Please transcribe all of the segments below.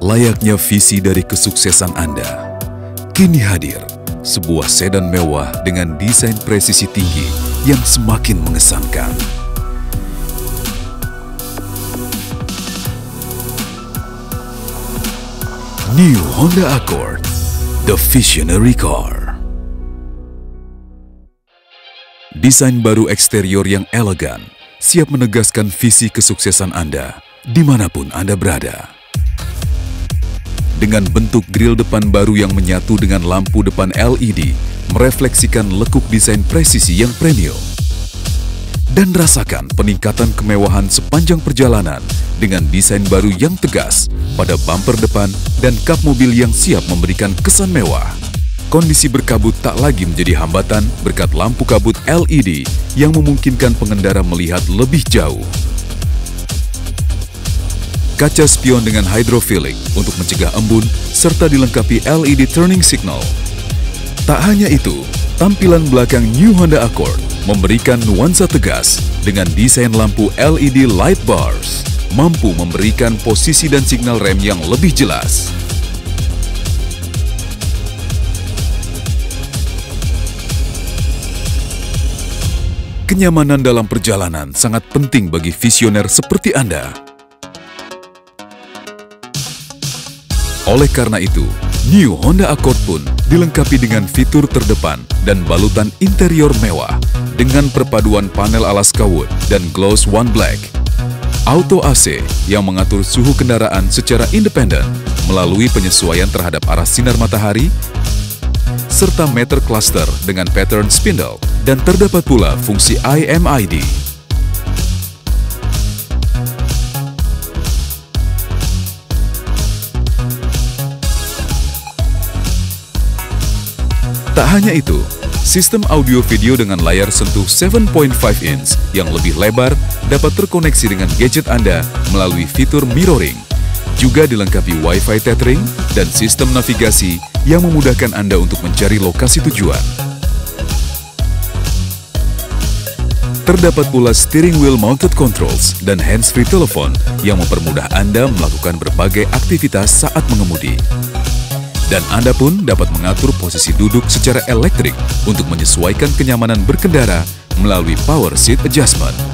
Layaknya visi dari kesuksesan Anda, kini hadir sebuah sedan mewah dengan desain presisi tinggi yang semakin mengesankan. New Honda Accord, the visionary car. Desain baru eksterior yang elegan, siap menegaskan visi kesuksesan Anda di mana pun Anda berada. Dengan bentuk grill depan baru yang menyatu dengan lampu depan LED, merefleksikan lekuk desain presisi yang premium. Dan rasakan peningkatan kemewahan sepanjang perjalanan dengan desain baru yang tegas pada bumper depan dan kap mobil yang siap memberikan kesan mewah. Kondisi berkabut tak lagi menjadi hambatan berkat lampu kabut LED yang memungkinkan pengendara melihat lebih jauh. Kaca spion dengan hydrophilic untuk mencegah embun serta dilengkapi LED turning signal. Tak hanya itu, tampilan belakang New Honda Accord memberikan nuansa tegas dengan desain lampu LED light bars, mampu memberikan posisi dan signal rem yang lebih jelas. Kenyamanan dalam perjalanan sangat penting bagi visioner seperti Anda. Oleh karena itu, New Honda Accord pun dilengkapi dengan fitur terdepan dan balutan interior mewah dengan perpaduan panel Alaska Wood dan Gloss One Black. Auto AC yang mengatur suhu kendaraan secara independen melalui penyesuaian terhadap arah sinar matahari serta meter cluster dengan pattern spindle dan terdapat pula fungsi IMID. Tak hanya itu, sistem audio video dengan layar sentuh 7.5 inch yang lebih lebar dapat terkoneksi dengan gadget Anda melalui fitur mirroring. Juga dilengkapi Wi-Fi tethering dan sistem navigasi yang memudahkan Anda untuk mencari lokasi tujuan. Terdapat pula steering wheel mounted controls dan hands-free telepon yang mempermudah Anda melakukan berbagai aktivitas saat mengemudi. Dan Anda pun dapat mengatur posisi duduk secara elektrik untuk menyesuaikan kenyamanan berkendara melalui power seat adjustment.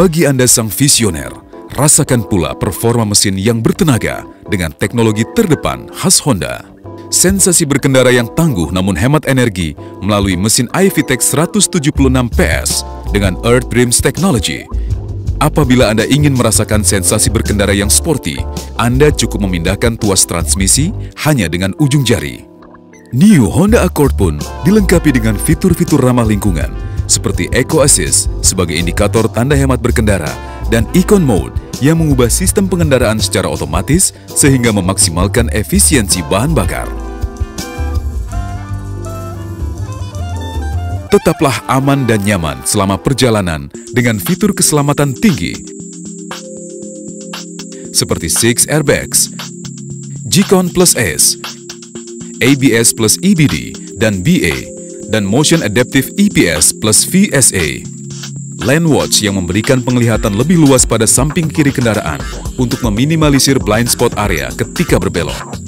Bagi Anda sang visioner, rasakan pula performa mesin yang bertenaga dengan teknologi terdepan khas Honda. Sensasi berkendara yang tangguh namun hemat energi melalui mesin iVTEC 176 PS dengan Earth Dreams Technology. Apabila Anda ingin merasakan sensasi berkendara yang sporty, Anda cukup memindahkan tuas transmisi hanya dengan ujung jari. New Honda Accord pun dilengkapi dengan fitur-fitur ramah lingkungan seperti Eco Assist sebagai indikator tanda hemat berkendara dan Econ Mode yang mengubah sistem pengendaraan secara otomatis sehingga memaksimalkan efisiensi bahan bakar. Tetaplah aman dan nyaman selama perjalanan dengan fitur keselamatan tinggi seperti 6 airbags, G-Con Plus S, ABS plus EBD, dan BA, dan Motion Adaptive EPS plus VSA. Lane Watch yang memberikan penglihatan lebih luas pada samping kiri kendaraan untuk meminimalisir blind spot area ketika berbelok.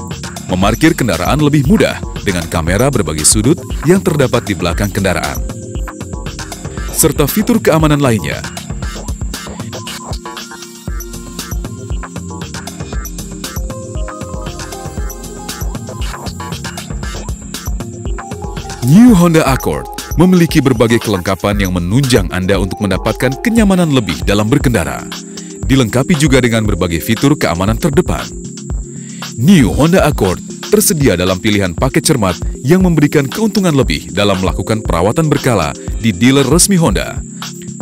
Memarkir kendaraan lebih mudah dengan kamera berbagai sudut yang terdapat di belakang kendaraan. Serta fitur keamanan lainnya New Honda Accord memiliki berbagai kelengkapan yang menunjang Anda untuk mendapatkan kenyamanan lebih dalam berkendara. Dilengkapi juga dengan berbagai fitur keamanan terdepan. New Honda Accord tersedia dalam pilihan paket cermat yang memberikan keuntungan lebih dalam melakukan perawatan berkala di dealer resmi Honda.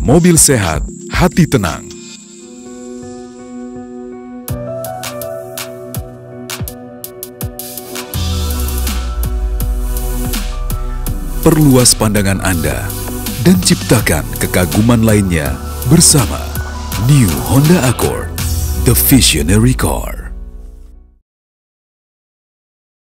Mobil sehat, hati tenang. Perluas pandangan Anda dan ciptakan kekaguman lainnya bersama New Honda Accord, the visionary car.